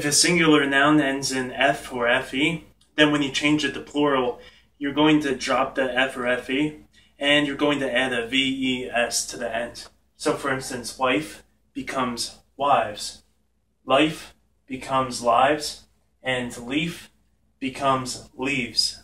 If a singular noun ends in F or FE, then when you change it to plural, you're going to drop the F or FE and you're going to add a VES to the end. So for instance, wife becomes wives, life becomes lives, and leaf becomes leaves.